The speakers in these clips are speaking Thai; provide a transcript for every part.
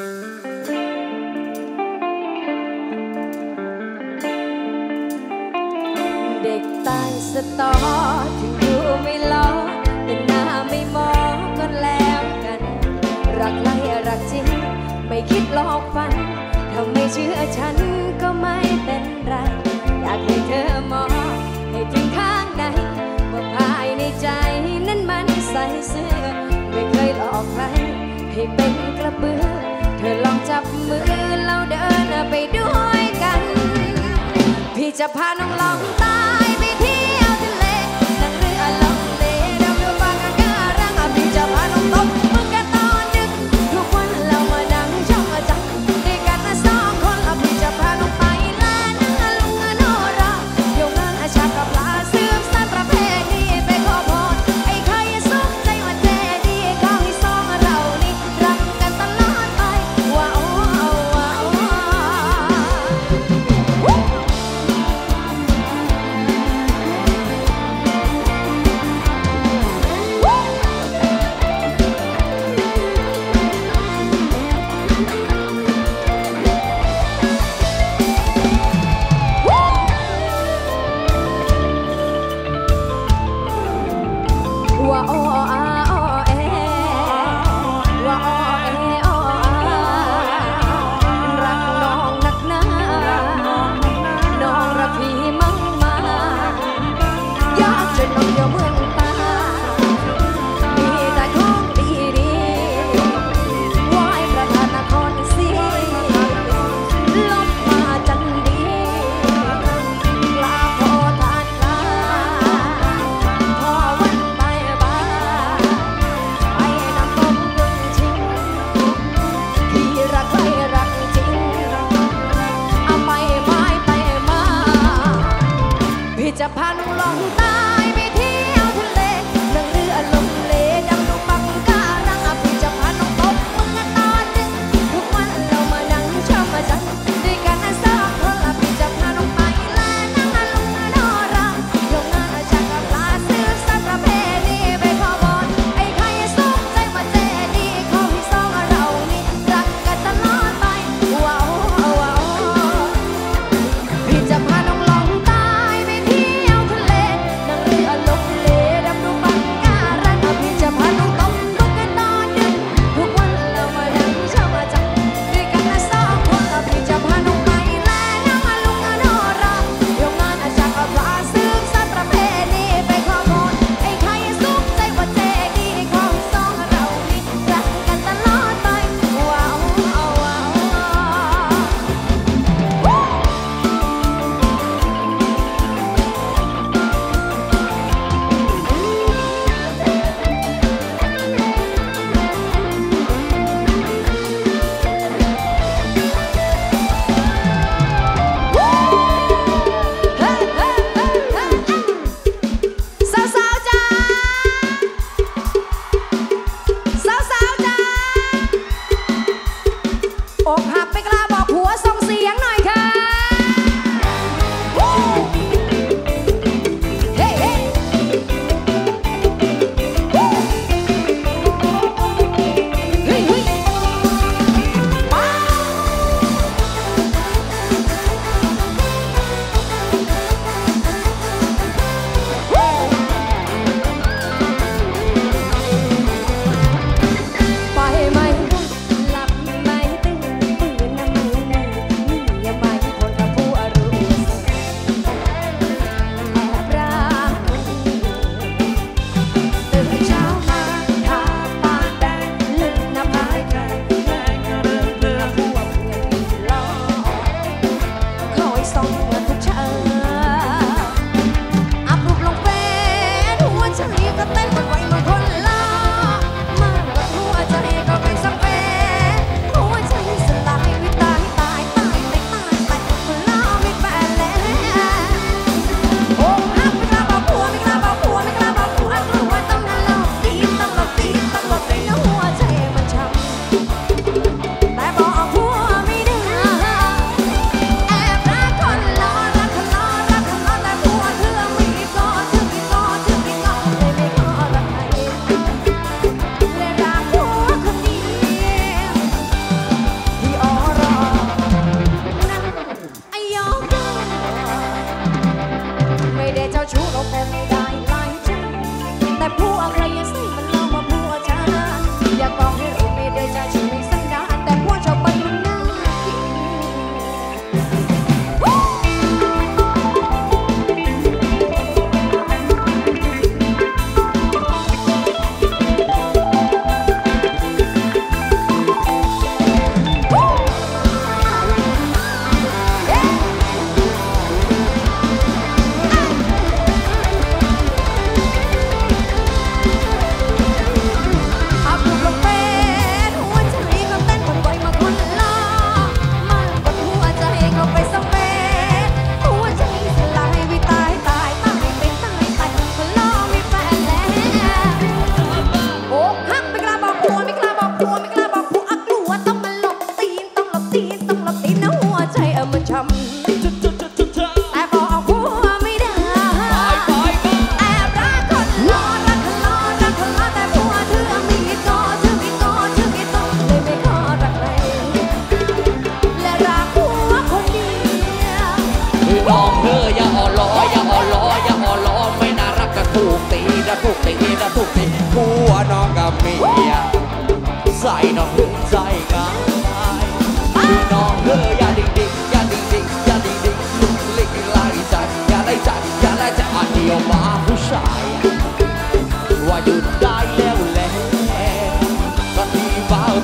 เด็กใต้สตอถึงดูไม่ล้อแต่หน้าไม่มองก็แล้วกัน รักไล่รักจริง ไม่คิดหลอกฟัน ถ้าไม่เชื่อฉันก็ไม่เป็นไร อยากให้เธอมองให้ถึงข้างในว่าภายในใจนั้นมันใส่เสื้อ ไม่เคยหลอกใครให้เป็นกระเบื้อ เธอลองจับมือเราเดินไปด้วยกัน พี่จะพาน้องลองตา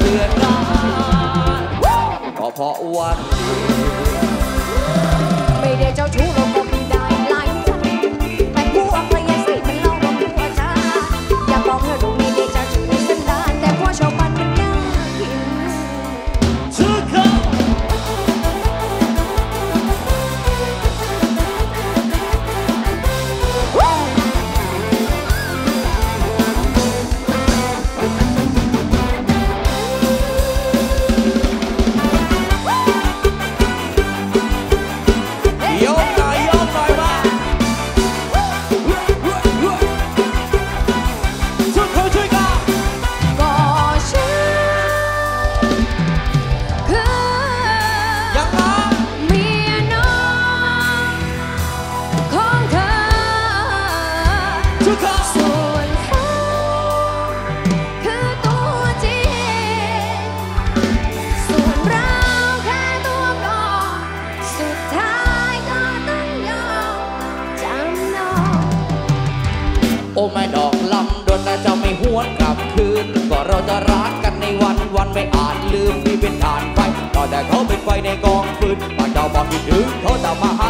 เดือนร้ก็เพราะวันไม่ได้เจ้าชู้ Salma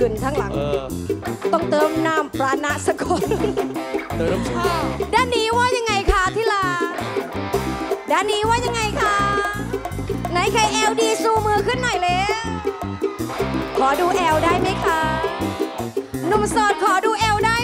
ขึ้นทั้งหลังต้องเติมน้ำปลาณะสกคนเติมนชาด้านนี้ว่ายังไงคะที่ลาด้านนี้ว่ายังไงคะ ไหนใครเอลดีซูมือขึ้นหน่อยเลย ขอดูแอลได้ไหมคะหนุ่มโสดขอดูแอลได้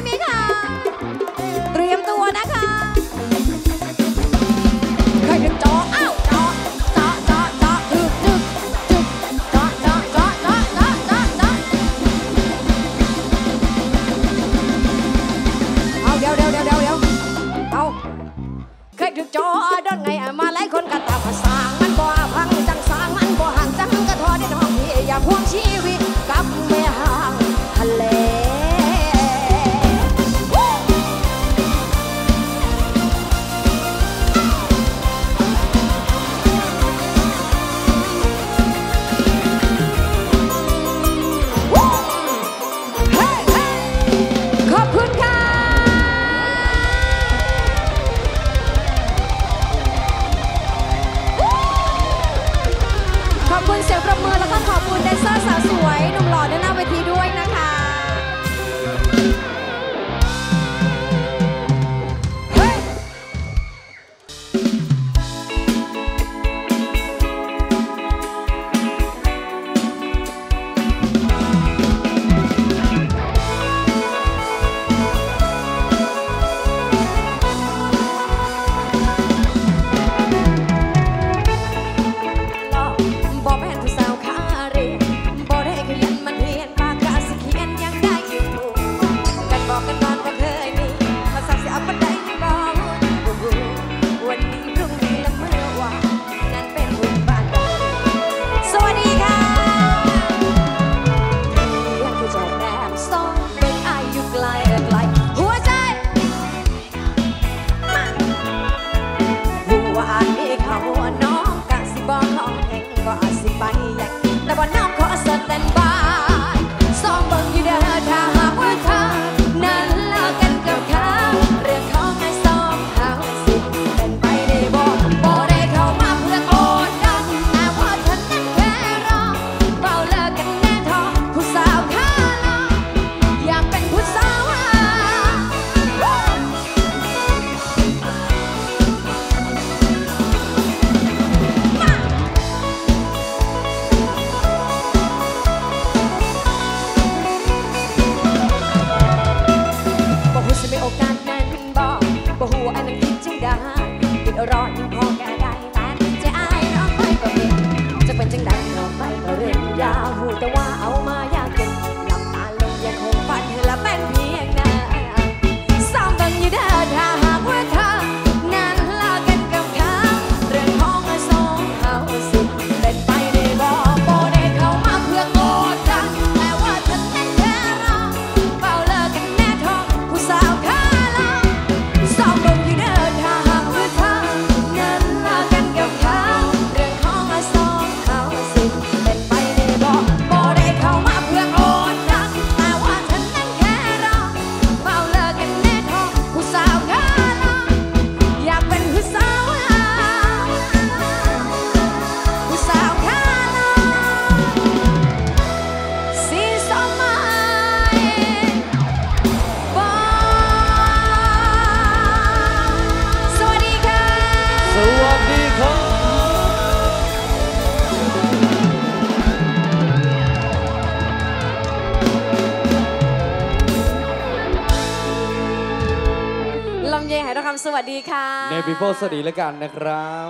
วัสดีค่ะ เนบิโบสวัสดีแล้วกันนะครับ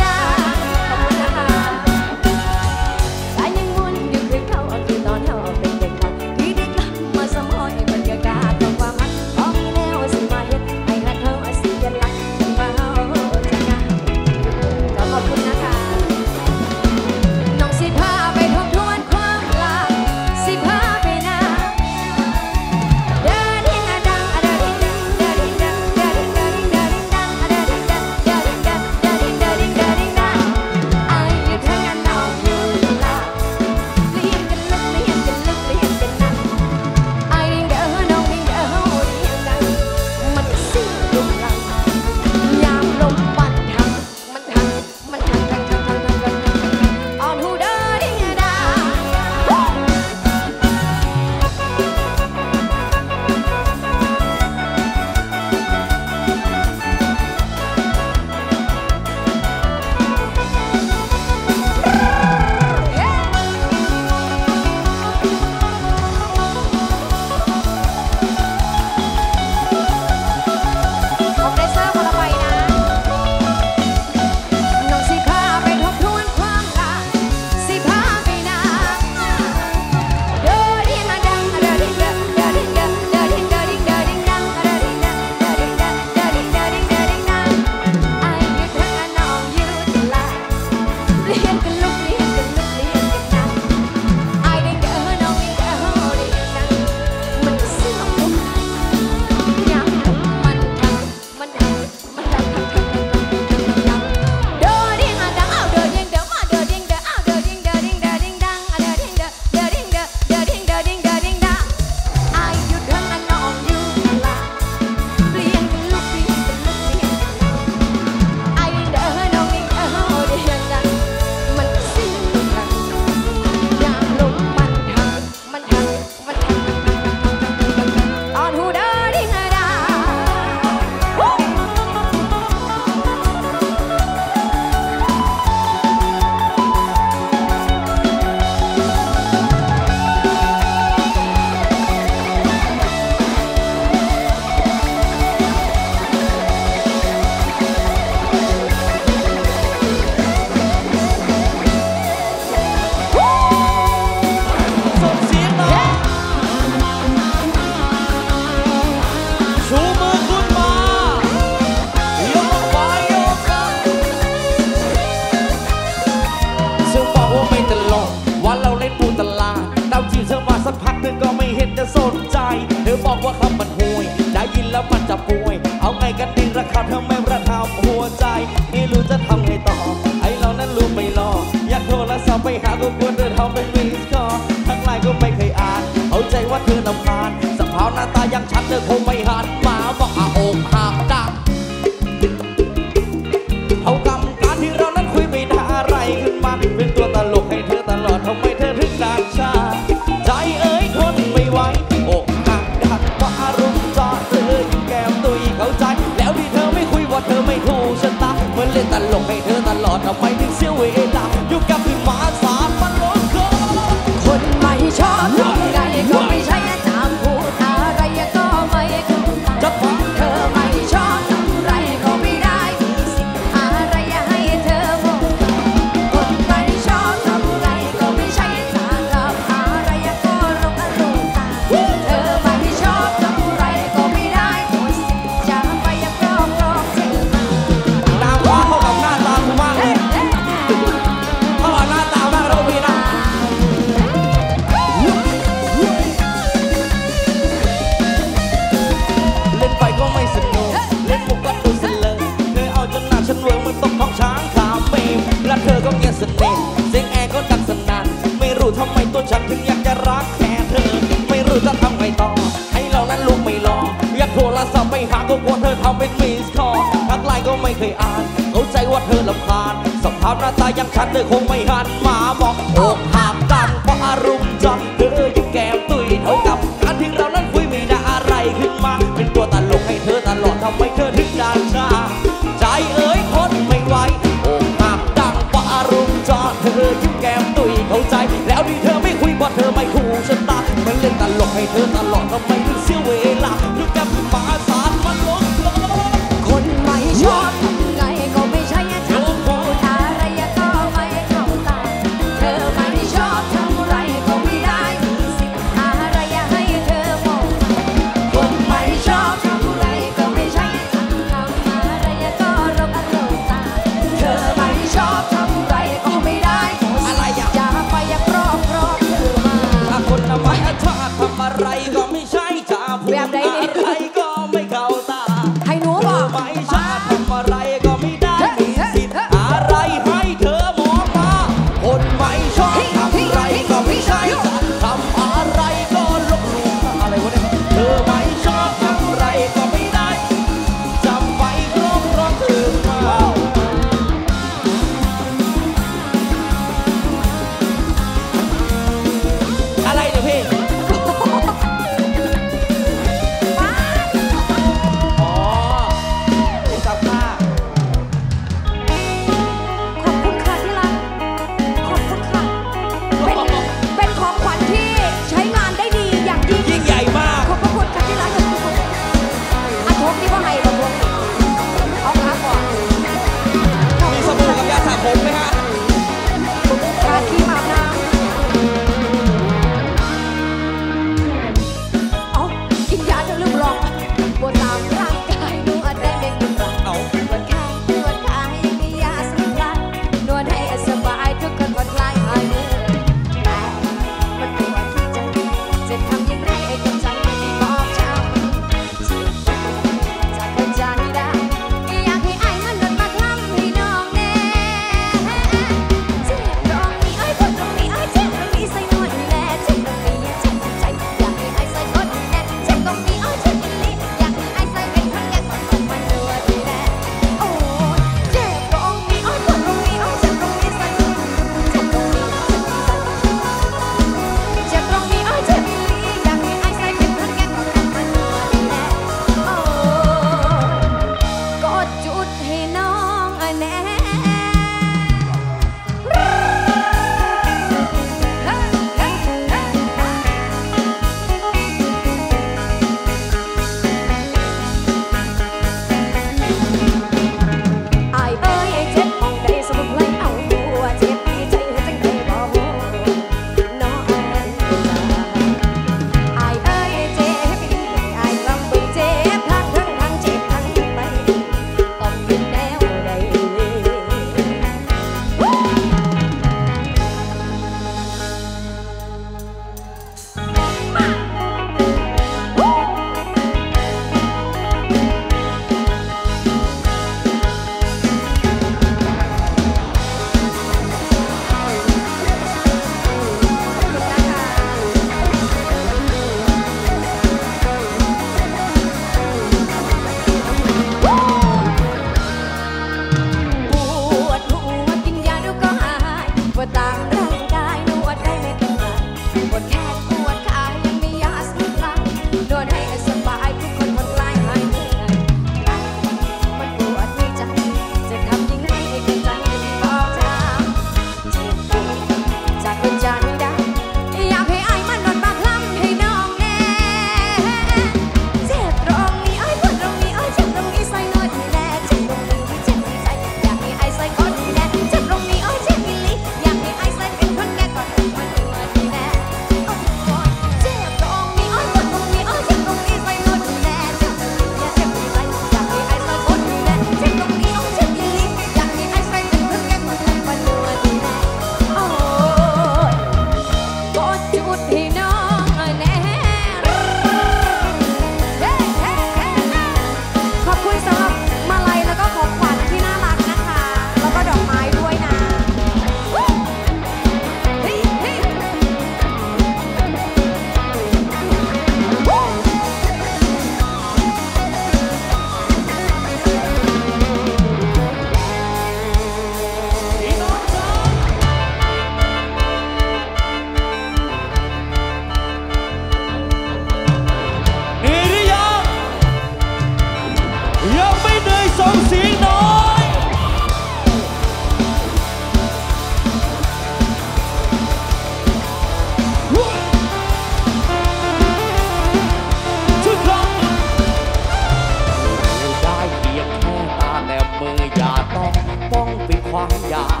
ความอยาก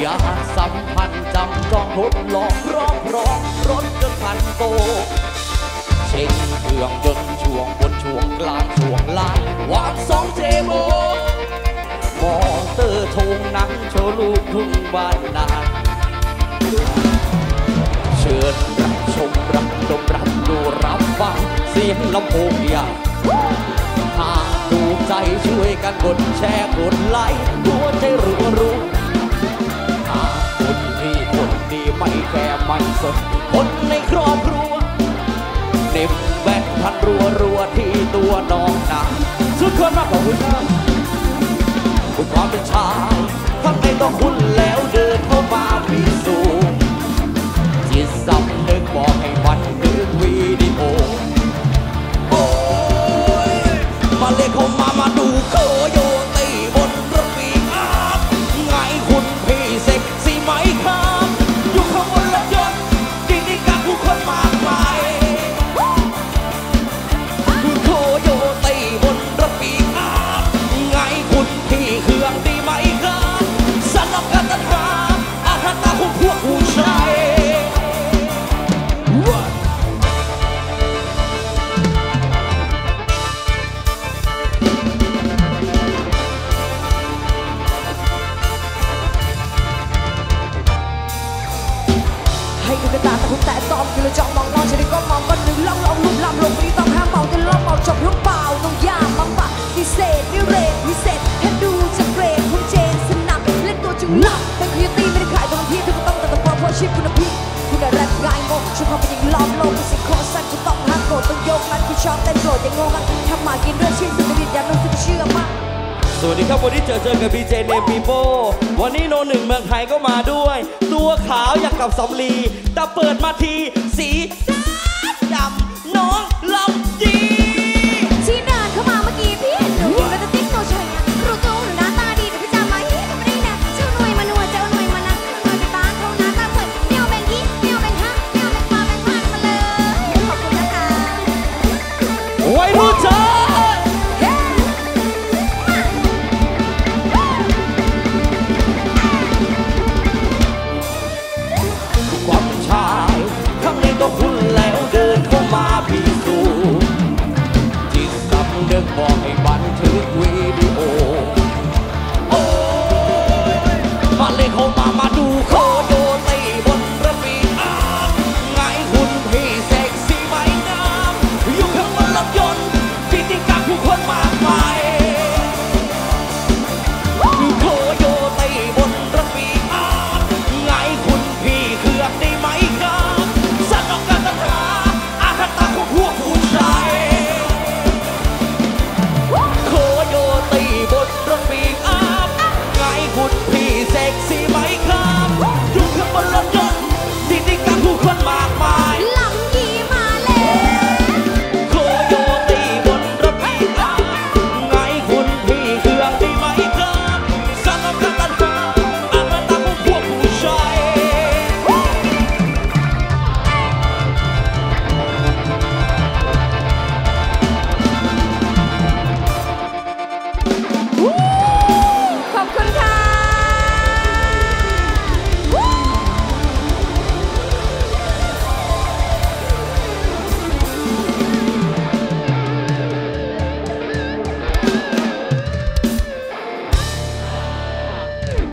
อยากสัมพันธ์จำต้องทดลองรอบรองรถจนพันโต เช็คเครื่องจนช่วงบนช่วงกลางช่วงล่างวางสองเจโมมอเตอร์ทงนังโชลูกทุ่งบ้านนาเชิญรับชมรับดมรับดูรับฟังเสียงลำโพงใหญ่ ใจช่วยกันกดแชร์กดไลค์หัวใจรู้รู้หาคนดีคนดีไม่แค่ไม่สนคนในครอบครัวเน็บแบกพันรัวรัวที่ตัวน้องนาสุดคนมากขอบคุณครับคุณความเป็นชายทำไมต้องคุณแล้วเดินเข้ามาพิสูจน์จิตสำนึกบอกให้มันนึกวิดีโอ มาเลยเขามามาดูโคโ được bọn mình bạn thân quý